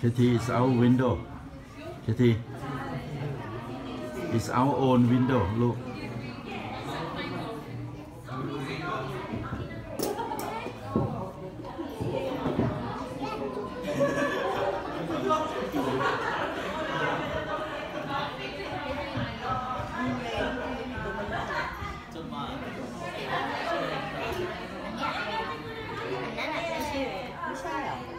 Kitty is our window. Kitty is our own window. Look.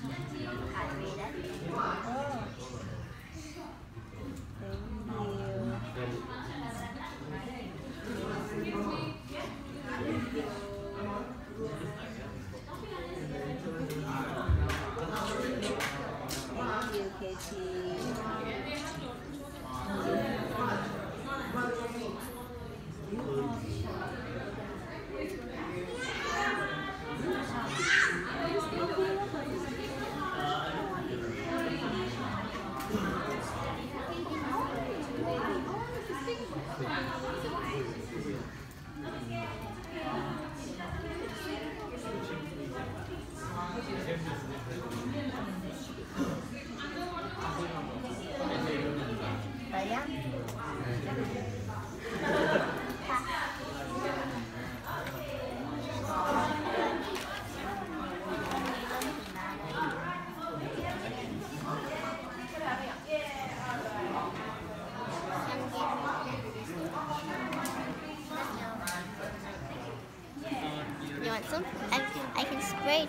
I read it. You want some? I can, I can spray it.